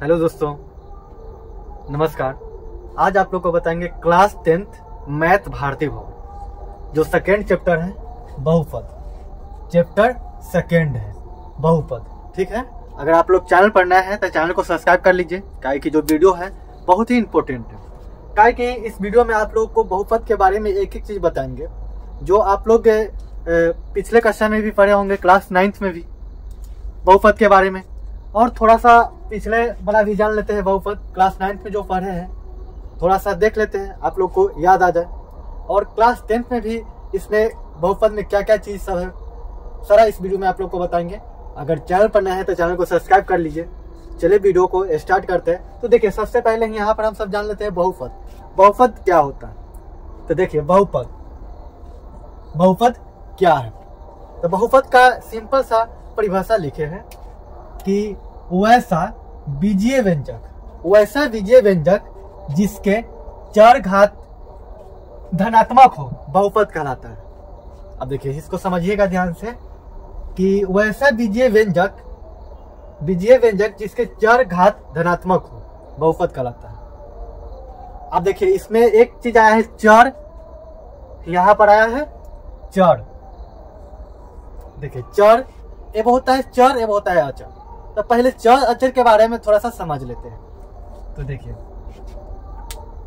Hello दोस्तों, नमस्कार। आज आप लोग को बताएँगे क्लास टेंथ मैथ भारती भवन जो सेकेंड चैप्टर है, बहुपद। चैप्टर सेकेंड है, बहुपद। ठीक है? अगर आप लोग चैनल पर नए हैं तो चैनल को सब्सक्राइब कर लीजिए। काहे की जो वीडियो है, बहुत ही इंपॉर्टेंट है। काहे कि इस वीडियो में आप लोग को बहुपद के बारे में एक एक चीज़ बताएँगे, जो आप लोग पिछले कक्षा में भी पढ़े होंगे क्लास नाइन्थ में भी। बहुपद के बारे में। और थोड़ा सा पिछले भी जान लेते हैं बहुपद क्लास नाइन्थ में जो पढ़े हैं थोड़ा सा देख लेते हैं, आप लोग को याद आ जाए। और क्लास टेंथ में भी इसमें बहुपद में क्या क्या चीज़ सब है, सारा इस वीडियो में आप लोग को बताएँगे। अगर चैनल पर नए हैं तो चैनल को सब्सक्राइब कर लीजिए। चलिए वीडियो को स्टार्ट करते हैं। तो देखिए, सबसे पहले यहाँ पर हम सब जान लेते हैं बहुपद बहुपद क्या होता है? तो देखिए बहुपद बहुपद क्या है? तो बहुपद का सिंपल सा परिभाषा लिखे हैं कि वैसा बीजीय व्यंजक, वैसा बीजीय व्यंजक जिसके चार घात धनात्मक हो, बहुपद कहलाता है। अब देखिए, इसको समझिएगा ध्यान से कि वैसा बीजीय व्यंजक बीजीय व्यंजक जिसके चार घात धनात्मक हो, बहुपद कहलाता है। अब देखिए, इसमें एक चीज़ आया है, चार। यहाँ पर आया है, चर। देखिए, चर एगो होता है चर एगो होता है अचर तो पहले चर अचर के बारे में थोड़ा सा समझ लेते हैं। तो देखिए,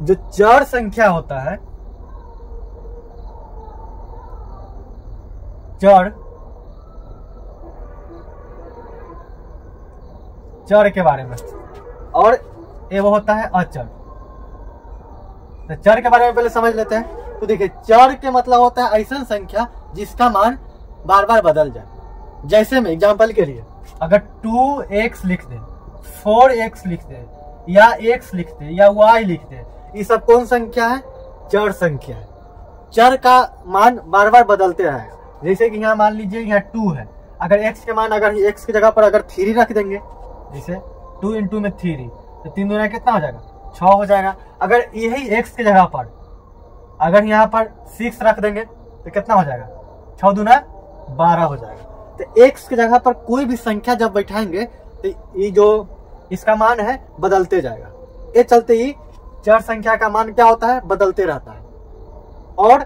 जो चर संख्या होता है, चर चर के बारे में, और एगो होता है अचर। तो चर के बारे में पहले समझ लेते हैं। तो देखिए, चर के मतलब होता है ऐसा संख्या जिसका मान बार बार बदल जाए। जैसे में एग्ज़ाम्पल के लिए। अगर टू एक्स लिख दे, फोर एक्स लिख दे, या एक्स लिख दे, या वाई लिख दे, ये सब कौन संख्या है? चर संख्या है। चर का मान बार बार बदलते रहेगा जैसे कि यहाँ मान लीजिए यहाँ टू है। अगर एक्स के मान अगर एक्स की जगह पर अगर थ्री रख देंगे, जैसे टू इंटू में थ्री तो तीन दुना कितना हो जाएगा? छ हो जाएगा। अगर यही एक्स की जगह पर अगर यहाँ पर सिक्स रख देंगे तो कितना हो जाएगा? छ दुना बारह हो जाएगा। तो एक्स की जगह पर कोई भी संख्या जब बैठाएँगे तो ये जो इसका मान है, बदलते जाएगा। ये चलते ही चार संख्या का मान क्या होता है? बदलते रहता है। और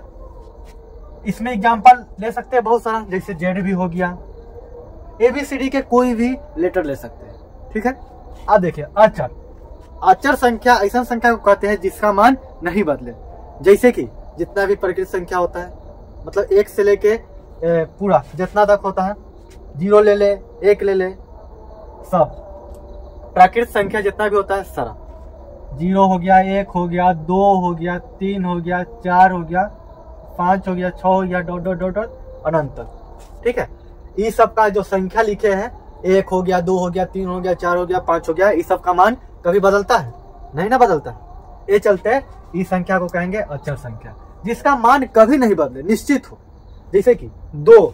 इसमें एग्ज़ाम्पल ले सकते हैं बहुत सारा, जैसे जेड भी हो गया। ए बी सी डी के कोई भी लेटर ले सकते हैं। ठीक है? अब देखिए, अचर। अचर संख्या, ऐसा संख्या को कहते हैं जिसका मान नहीं बदले। जैसे कि जितना भी प्रकृत संख्या होता है मतलब एक से लेके ए, पूरा जितना तक होता है ज़ीरो ले ले एक ले ले सब प्राकृत संख्या जितना भी होता है सारा ज़ीरो हो गया एक हो गया दो हो गया तीन हो गया चार हो गया पाँच हो गया छ हो गया डॉट डॉट डॉट डॉट अनंत तक ठीक है ये सब का जो संख्या लिखे हैं एक हो गया दो हो गया तीन हो गया चार हो गया पाँच हो गया ये सब का मान कभी बदलता है नहीं ना बदलता है ये चलते इस संख्या को कहेंगे अचर संख्या जिसका मान कभी नहीं बदले निश्चित हो जैसे कि दो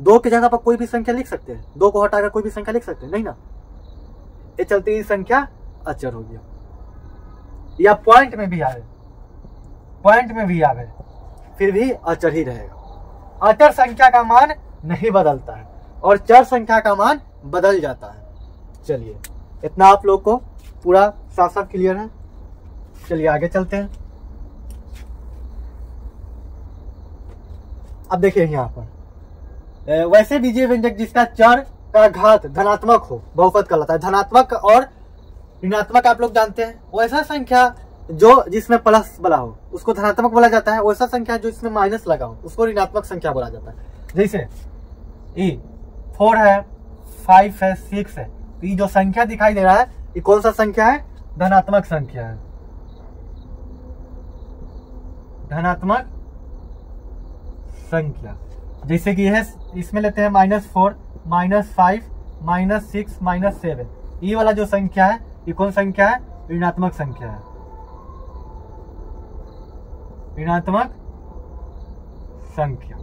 दो की जगह पर कोई भी संख्या लिख सकते हैं। दो को हटाकर कोई भी संख्या लिख सकते हैं, नहीं ना? ये चलते ये संख्या अचर हो गया। या पॉइंट में भी आवे पॉइंट में भी आवे फिर भी अचर ही रहेगा। अचर संख्या का मान नहीं बदलता है और चर संख्या का मान बदल जाता है। चलिए, इतना आप लोग को पूरा साफ़ साफ़ क्लियर है। चलिए आगे चलते हैं। अब देखिए यहाँ पर। वैसे बीजीय व्यंजक जिसका चर का घात धनात्मक हो, बहुपद कहलाता है। धनात्मक और ऋणात्मक आप लोग जानते हैं वैसा संख्या जो जिसमें प्लस वाला हो, उसको धनात्मक बोला जाता है वैसा संख्या जो इसमें माइनस लगा हो, उसको ऋणात्मक संख्या बोला जाता है। जैसे ई फोर है फाइव है सिक्स है तो ये जो संख्या दिखाई दे रहा है, ये कौन सा संख्या है? धनात्मक संख्या है। धनात्मक संख्या जैसे कि यह इसमें लेते हैं minus four minus five minus six minus seven ये वाला जो संख्या है, ये कौन संख्या है? ऋणात्मक संख्या है। ऋणात्मक संख्या।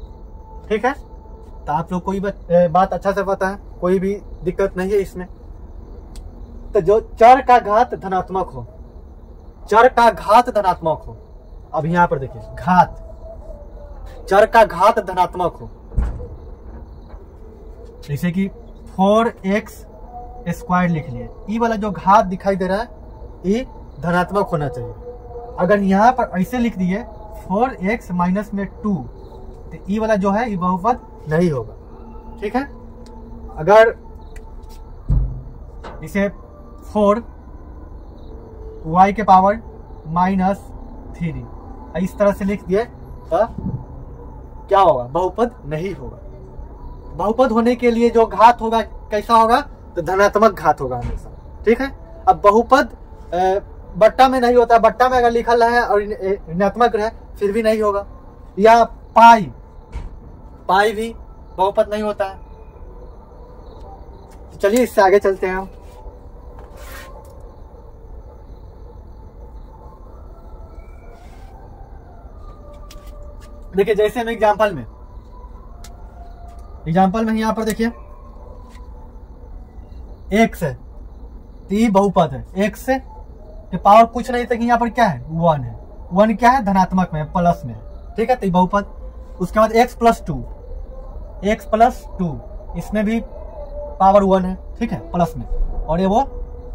ठीक है? तो आप लोग कोई बात अच्छा से पता है कोई भी दिक्कत नहीं है इसमें। तो जो चर का घात धनात्मक हो, चर का घात धनात्मक हो। अब यहाँ पर देखिए, घात। चर का घात धनात्मक हो। जैसे कि फोर एक्स स्क्वायर लिख लिए। ई वाला जो घात दिखाई दे रहा है ये धनात्मक होना चाहिए। अगर यहाँ पर ऐसे लिख दिए, फोर एक्स माइनस में टू तो ई वाला जो है, ये बहुपद नहीं होगा। ठीक है? अगर इसे फोर, वाई के पावर माइनस थ्री, इस तरह से लिख दिए तो क्या होगा? बहुपद नहीं होगा। बहुपद होने के लिए जो घात होगा, कैसा होगा? तो धनात्मक घात होगा हमेशा। ठीक है? अब बहुपद बट्टा में नहीं होता। बट्टा में अगर लिखल है और ऋणात्मक रहे फिर भी नहीं होगा। या पाई पाई भी बहुपद नहीं होता है। तो चलिए, इससे आगे चलते हैं हम। देखिए, जैसे हम एग्ज़ाम्पल में। एग्ज़ाम्पल में यहाँ पर देखिए। एक्स है तो ये बहुपद है। एक्स से के पावर कुछ नहीं तक यहाँ पर क्या है? वन है। वन क्या है? धनात्मक में प्लस में। ठीक है तो बहुपद। उसके बाद x plus two x plus two इसमें भी पावर वन है। ठीक है प्लस में। और ये वो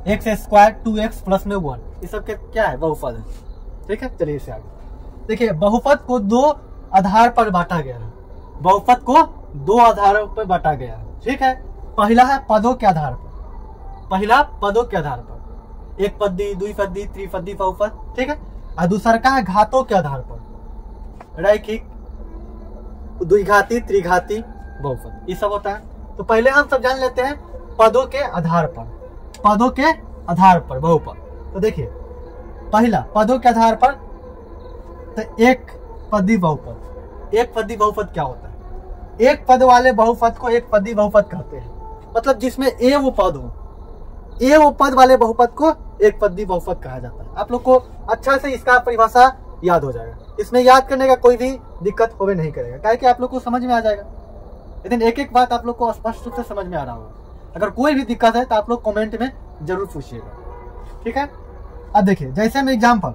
x square two x plus में वन ये सब क्या है? बहुपद है। ठीक है, चलिए इसे आगे। देखिए, बहुपद को दो आधार पर बांटा गया है। बहुपद को दो आधारों पर बांटा गया है। ठीक है? पहला है पदों के आधार पर। पहला पदों के आधार पर। एक पद्दी पदी द्विपदी त्रिपदी बहुपद ठीक है? और दूसरा का है घातों के आधार पर। रैखिक द्विघाती त्रिघाती बहुपद। ये सब होता है। तो पहले हम सब जान लेते हैं पदों के आधार पर। पदों के आधार पर, बहुपद। तो देखिए, पहला, पदों के आधार पर तो एक पदी बहुपद। एक पदी बहुपद क्या होता है? एक पद वाले बहुपद को एक पदी बहुपद कहते हैं। मतलब जिसमें ए वो पद हो। ए वो पद वाले बहुपद को एक पदी बहुपद कहा जाता है। आप लोग को अच्छा से इसका परिभाषा याद हो जाएगा। इसमें याद करने का कोई भी दिक्कत होवे नहीं करेगा। क्या कि आप लोग को समझ में आ जाएगा? लेकिन एक एक बात आप लोग को स्पष्ट रूप से समझ में आ रहा होगा। अगर कोई भी दिक्कत है तो आप लोग कमेंट में ज़रूर पूछिएगा। ठीक है? अब देखिए, जैसे में एग्ज़ाम्पल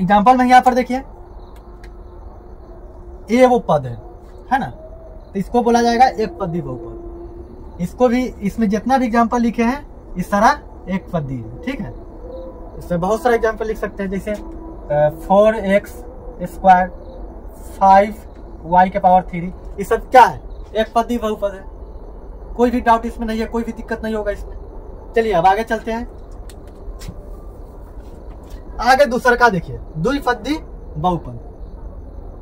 एग्ज़ाम्पल में यहाँ पर देखिए। ए वो पद है है ना? तो इसको बोला जाएगा एक पदी बहुपद इसको भी, इसमें जितना भी एग्ज़ाम्पल लिखे हैं, इस तरह एक पदी है, ठीक है? इसमें बहुत सारे एग्ज़ाम्पल लिख सकते हैं, जैसे four x square five y के पावर थ्री ये सब क्या है? एक पदी बहुपद है। कोई भी डाउट इसमें नहीं है, कोई भी दिक्कत नहीं होगा इसमें। चलिए, अब आगे चलते हैं। आगे दूसरा का देखिए द्विपदी बहुपद।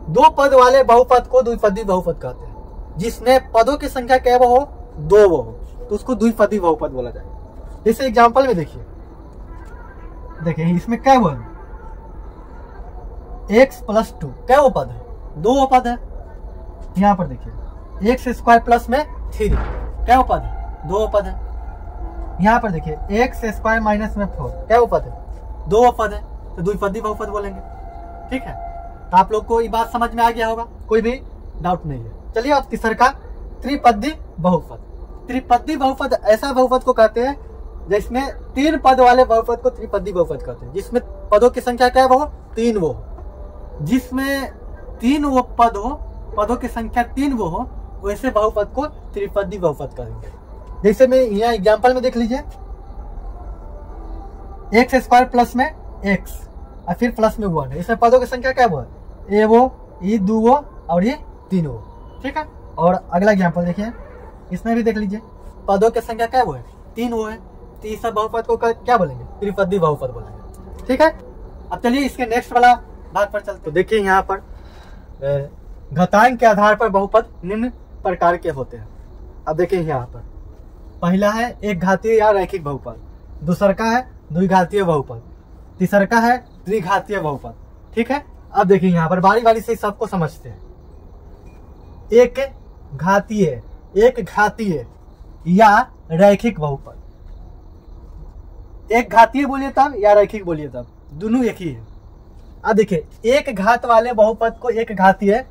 दो पद वाले बहुपद को द्विपदी बहुपद कहते हैं। जिसमें पदों की संख्या क्या वो हो? दो वो हो। तो उसको द्विपदी बहुपद बोला जाएगा जैसे एग्ज़ाम्पल में देखिए। देखिए, इसमें क्या वो है एक्स प्लस टू क्या वो पद है? दो वो पद है। यहाँ पर देखिए। एक्स स्क्वायर प्लस में थ्री क्या वो पद है? दो वो पद है। यहाँ पर देखिए एक्स स्क्वायर माइनस में फोर क्या वो पद है? दो वो पद है। तो द्विपदी बहुपद बोलेंगे। ठीक है? आप लोग को ये बात समझ में आ गया होगा, कोई भी डाउट नहीं है। चलिए अब तीसरा का त्रिपदी बहुपद। त्रिपदी बहुपद, ऐसा बहुपद को कहते हैं, जिसमें तीन पद वाले बहुपद को त्रिपदी बहुपद कहते हैं। जिसमें पदों की संख्या क्या है वो? तीन वो हो। जिसमें तीन वो पद हो, पदों की संख्या तीन वो हो, वैसे बहुपद को त्रिपदी बहुपद कहेंगे। जैसे में यहाँ एग्ज़ाम्पल में देख लीजिए। एक्स स्क्वायर प्लस में एक्स और फिर प्लस में वन इसमें पदों की संख्या क्या वो ए वो ये दो वो और ये तीन वो ठीक है? और अगला एग्ज़ाम्पल देखिए। इसमें भी देख लीजिए। पदों की संख्या क्या वो है तीन वो है। तो सब बहुपद को क्या बोलेंगे? त्रिपदी बहुपद बोलेंगे। ठीक है? अब चलिए इसके नेक्स्ट वाला भाग पर चलते तो देखिए यहाँ पर घातांक के आधार पर बहुपद निम्न प्रकार के होते हैं। अब देखिए यहाँ पर। पहला है एक घातीय या रैखिक बहुपद। दूसरा का है द्विघातीय बहुपद। तीसरा का है त्रिघातीय बहुपद। ठीक है? अब देखिए यहाँ पर बारी बारी से सबको समझते हैं। एक घातीय एक घातीय या रैखिक बहुपद। एक घातीय बोलिए तब या रैखिक बोलिए तब? दोनों एक ही है। अब देखिए, एक घात वाले बहुपद को एक घातीय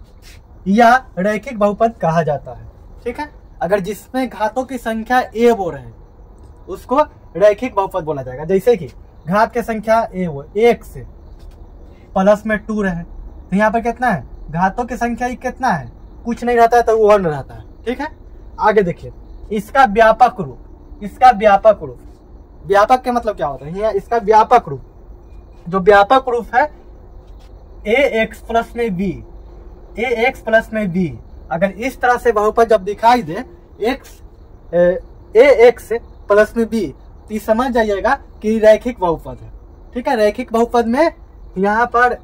या रैखिक बहुपद कहा जाता है। ठीक है? अगर जिसमें घातों की संख्या ए वो रहे, उसको रैखिक बहुपद बोला जाएगा। जैसे कि घात की संख्या ए वो, एक से। प्लस में टू रहे। तो यहाँ पर कितना है? घातों की संख्या कितना है? कुछ नहीं रहता है तो वन रहता है। ठीक है? आगे देखिए। इसका व्यापक रूप। इसका व्यापक रूप। व्यापक के मतलब क्या होता है? यहाँ इसका व्यापक रूप। जो व्यापक रूप है, ए एक्स प्लस में बी। ए एक्स प्लस में बी। अगर इस तरह से बहुपद जब दिखाई दे, एक्स, ए एक्स प्लस में बी तो समझ जाइएगा कि रैखिक बहुपद है। ठीक है? रैखिक बहुपद में यहाँ पर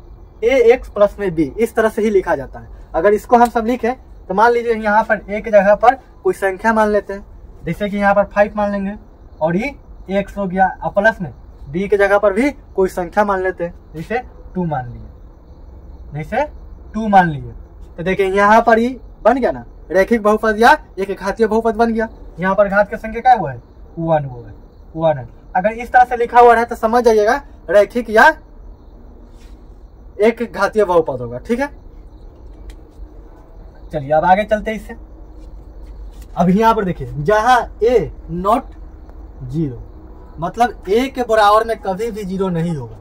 ए एक्स प्लस में बी इस तरह से ही लिखा जाता है। अगर इसको हम सब लिखे तो मान लीजिए यहाँ पर ए की जगह पर कोई संख्या मान लेते हैं। जैसे कि यहाँ पर फाइव मान लेंगे, और ये एक्स हो गया, और प्लस में बी की जगह पर भी कोई संख्या मान लेते हैं। जैसे टू मान लिए। जैसे टू मान लिए। तो देखिए, यहाँ पर ही बन गया ना, रैखिक बहुपद या एक घातीय बहुपद बन गया। यहाँ पर घात की संख्या क्या हुआ है? वन हुआ है। वन अगर इस तरह से लिखा हुआ है तो समझ जाइएगा, रैखिक या एक घातीय बहुपद होगा, ठीक है? चलिए, अब आगे चलते हैं इससे। अब यहाँ पर देखिए, जहाँ ए नॉट ज़ीरो मतलब ए के बराबर में कभी भी ज़ीरो नहीं होगा।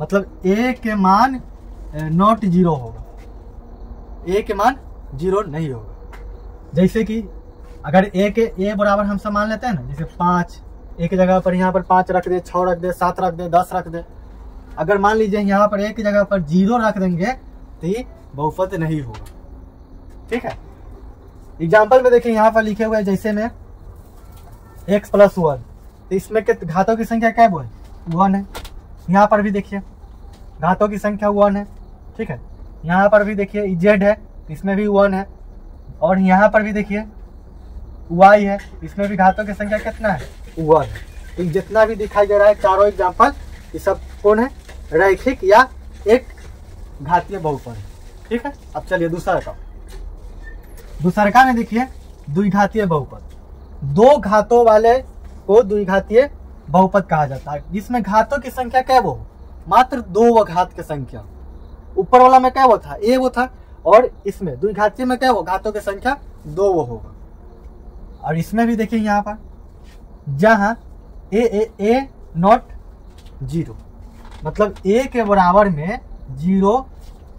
मतलब ए के मान नॉट ज़ीरो होगा। ए के मान ज़ीरो नहीं होगा। जैसे कि अगर ए के ए बराबर हम सब मान लेते हैं ना, जैसे पाँच ए की जगह पर यहाँ पर पाँच रख दे, छः रख दे, सात रख दे, दस रख दे अगर मान लीजिए यहाँ पर एक जगह पर ज़ीरो रख देंगे तो ये बहुपद नहीं होगा। ठीक है? एग्ज़ाम्पल में देखिए, यहाँ पर लिखे हुए हैं, जैसे में एक्स प्लस वन तो इसमें के घातों की संख्या क्या है वन है। यहाँ पर भी देखिए, घातों की संख्या वन है। ठीक है? यहाँ पर भी देखिए जेड है, इसमें भी वन है। और यहाँ पर भी देखिए वाई है, इसमें भी घातों की संख्या कितना है? वन है तो जितना भी दिखाई दे रहा है, चारों एग्ज़ाम्पल ये सब कौन है? रैखिक या एक घातीय बहुपद। ठीक है? अब चलिए दूसरा का दूसरका में देखिए, द्विघातीय बहुपद। दो घातों वाले को द्विघातीय बहुपद कहा जाता है। जिसमें घातों की संख्या क्या वो? मात्र दो व घात की संख्या। ऊपर वाला में क्या वो था? ए वो था। और इसमें, द्विघातीय में क्या वो? घातों की संख्या दो वो होगा। और इसमें भी देखिए यहाँ पर, जहाँ ए ए ए, नॉट ज़ीरो। मतलब ए के बराबर में ज़ीरो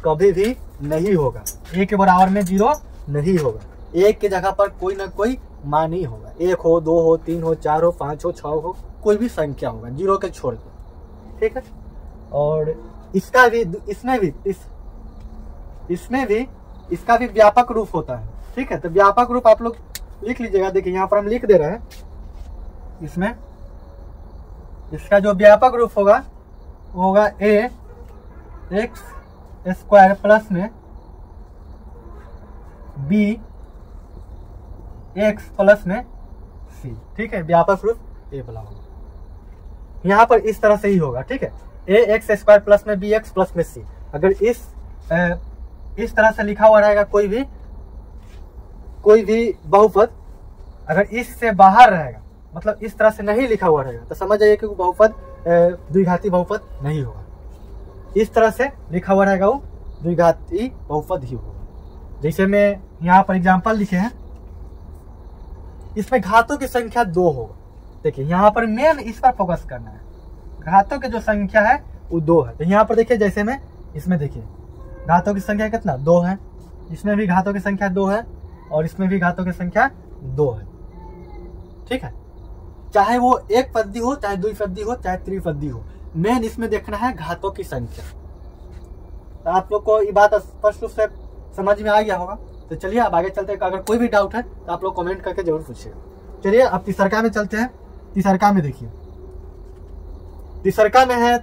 कभी भी नहीं होगा। ए के बराबर में ज़ीरो नहीं होगा। एक के जगह पर कोई ना कोई मान ही होगा। एक हो, दो हो, तीन हो, चार हो, पाँच हो छ हो, कोई भी संख्या होगा ज़ीरो के छोड़ के। ठीक है? और इसका भी, इसमें भी, इस, इसमें भी, इसका भी व्यापक रूप होता है। ठीक है? तो व्यापक रूप आप लोग लिख लीजिएगा। देखिए, यहाँ पर हम लिख दे रहे हैं। इसमें, इसका जो व्यापक रूप होगा होगा ए एक्स स्क्वायर प्लस में बी एक्स प्लस में सी ठीक है? व्यापक रूप ए वाला होगा। यहाँ पर इस तरह से ही होगा ठीक है? ए एक्स स्क्वायर प्लस में बी एक्स प्लस में सी अगर इस ए, इस तरह से लिखा हुआ रहेगा कोई भी कोई भी बहुपद अगर इससे बाहर रहेगा मतलब इस तरह से नहीं लिखा हुआ रहेगा तो समझ जाइए कि बहुपद द्विघाती बहुपद नहीं होगा। इस तरह से लिखा हुआ रहेगा वो, द्विघाती बहुपद ही होगा। जैसे मैं यहाँ पर एग्ज़ाम्पल लिखे हैं। इसमें घातों की संख्या दो होगा। देखिए, यहाँ पर मेन इस पर फोकस करना है। घातों की जो संख्या है, वो दो है। तो यहाँ पर देखिए, जैसे में इसमें देखिए, घातों की संख्या कितना? दो है। इसमें भी घातों की संख्या दो है और इसमें भी घातों की संख्या दो है। ठीक है? चाहे वो एक पद्दी हो, चाहे द्विपदी हो, चाहे त्रिपदी हो मेन इसमें देखना है घातों की संख्या। तो आप लोग को ये बात स्पष्ट रूप से समझ में आ गया होगा। तो चलिए, अब आगे चलते हैं अगर कोई भी डाउट है तो आप लोग कमेंट करके ज़रूर पूछिएगा। चलिए, अब तीसरका में चलते हैं। तीसरका में देखिए। तीसरका में है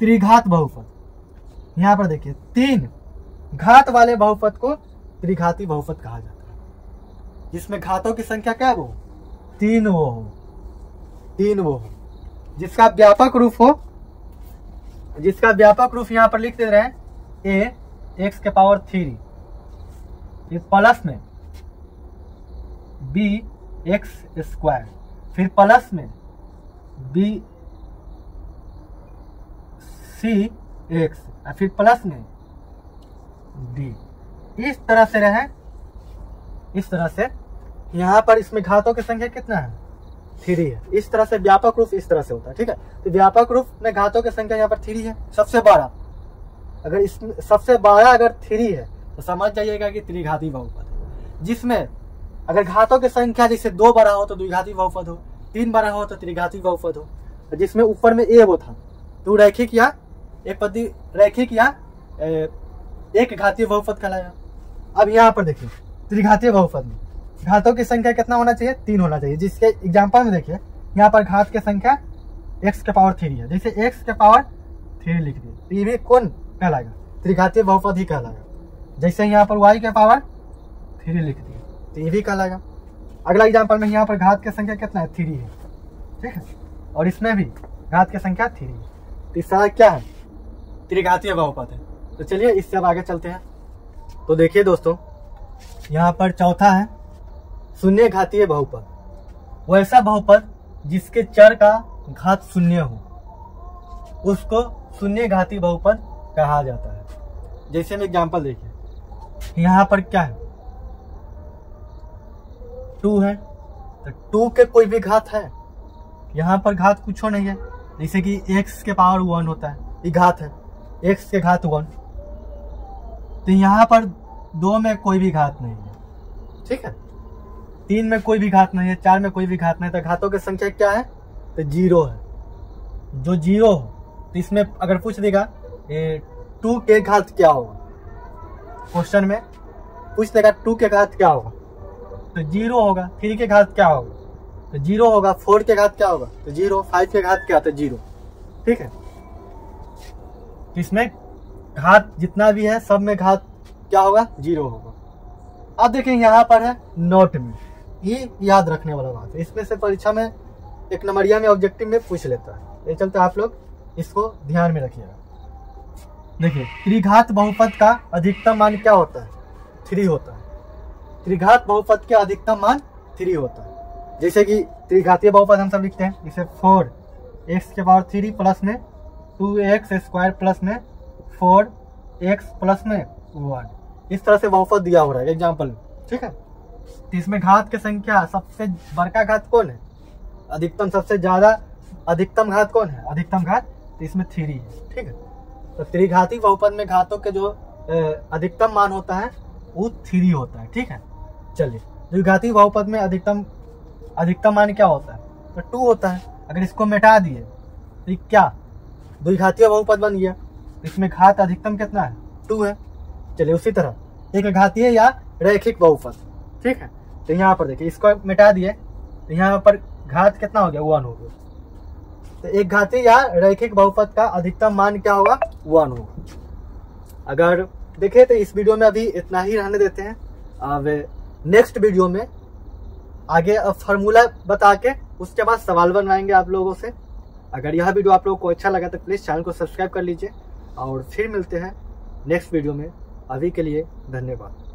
त्रिघात बहुपद। यहाँ पर देखिए, तीन घात वाले बहुपद को त्रिघाती बहुपद कहा जाता है। जिसमें घातों की संख्या क्या वो? तीन वो हो। तीन वो। जिसका व्यापक रूप हो, जिसका व्यापक रूप यहाँ पर लिख दे रहे हैं ए एक्स के पावर थ्री प्लस में बी एक्स स्क्वायर फिर प्लस में बी सी एक्स फिर प्लस में डी इस तरह से रहे, इस तरह से। यहाँ पर इसमें घातों की संख्या कितना है? थ्री है। इस तरह से व्यापक रूप इस तरह से होता है, ठीक है? तो व्यापक रूप में घातों की संख्या यहाँ पर थ्री है, सबसे बड़ा। अगर इस, सबसे बड़ा अगर थ्री है तो समझ जाइएगा कि त्रिघाती बहुपद जिसमें अगर घातों की संख्या जैसे दो बड़ा हो तो द्विघाती बहुपद हो, तीन बड़ा हो तो त्रिघाती बहुपद हो। जिसमें ऊपर में ए वो था तो रैखिक या एक पति रैखिक या एक घातीय बहुपद कहलाया। अब यहाँ पर देखिए, त्रिघातीय बहुपद में घातों की संख्या कितना होना चाहिए? तीन होना चाहिए। जिसके एग्ज़ाम्पल में देखिए, यहाँ पर घात की संख्या एक्स के पावर थ्री है। जैसे एक्स के पावर थ्री लिख दिए तो ये भी कौन कहलाएगा? त्रिघातीय बहुपद ही कहलाएगा। जैसे यहाँ पर वाई के पावर थ्री लिख दिए तो ये भी कहलाएगा। अगला एग्ज़ाम्पल में यहाँ पर घात की संख्या कितना है? थ्री है। ठीक है? और इसमें भी घात की संख्या थ्री है। तो इस सारा क्या है? त्रिघातीय बहुपद है। तो चलिए इससे अब आगे चलते हैं। तो देखिए दोस्तों, यहाँ पर चौथा है। शून्य घातीय बहुपद। वो ऐसा बहुपद जिसके चर का घात शून्य हो, उसको शून्य घाती बहुपद कहा जाता है। जैसे हम एग्ज़ाम्पल देखिए यहाँ पर क्या है? टू है तो टू के कोई भी घात है, यहाँ पर घात कुछ नहीं है। जैसे कि एक्स के पावर वन होता है, ये घात है एक्स के घात वन तो यहाँ पर दो में कोई भी घात नहीं है। ठीक है? तीन में कोई भी घात नहीं है, चार में कोई भी घात नहीं है तो घातों की संख्या क्या है? तो ज़ीरो है। जो ज़ीरो हो तो इसमें अगर पूछ देगा टू के घात क्या होगा? क्वेश्चन में पूछ देगा, टू के घात क्या होगा? तो ज़ीरो होगा, थ्री के घात क्या होगा? तो ज़ीरो होगा, फोर के घात क्या होगा? तो ज़ीरो, फाइव के घात क्या तो ज़ीरो। ठीक है? तो इसमें घात जितना भी है, सब में घात क्या होगा? ज़ीरो होगा। अब देखें, यहाँ पर है नोट में। ये याद रखने वाला बात है। इसमें से परीक्षा में एक नंबरिया में ऑब्जेक्टिव में पूछ लेता है। ये चलते आप लोग इसको ध्यान में रखिएगा। देखिए, त्रिघात बहुपद का अधिकतम मान क्या होता है? थ्री होता है। त्रिघात बहुपद के अधिकतम मान थ्री होता है। जैसे कि त्रिघातीय बहुपद हम सब लिखते हैं जैसे फोर एक्स के पावर थ्री प्लस में टू एक्स स्क्वायर प्लस में फोर, एक्स प्लस में वन। इस तरह से बहुपद दिया हो रहा है एग्ज़ाम्पल ठीक है? इसमें घात की संख्या सबसे, बड़का घात कौन है? अधिकतम सबसे ज़्यादा, अधिकतम घात कौन है? अधिकतम घात तो इसमें थ्री है, ठीक है? तो त्रिघाती बहुपद में घातों के जो अधिकतम मान होता है, वो थ्री होता है, ठीक है? चलिए द्विघाती बहुपद में अधिकतम अधिकतम मान क्या होता है? तो टू होता है। अगर इसको मिटा दिए तो क्या? द्विघातीय बहुपद बन गया। इसमें घात अधिकतम कितना है? टू है। चलिए, उसी तरह। एक घातीय या रैखिक बहुपद। ठीक है? तो यहाँ पर देखिए, इसको मिटा दिए। तो यहाँ पर घात कितना हो गया? वन हो गया। तो एक घाती या रैखिक बहुपद का अधिकतम मान क्या होगा? वन होगा। अगर देखे तो इस वीडियो में अभी इतना ही रहने देते हैं। अब नेक्स्ट वीडियो में आगे फार्मूला बता के उसके बाद सवाल बनवाएँगे आप लोगों से। अगर यह वीडियो आप लोगों को अच्छा लगा तो प्लीज़ चैनल को सब्सक्राइब कर लीजिए। और फिर मिलते हैं नेक्स्ट वीडियो में। अभी के लिए धन्यवाद।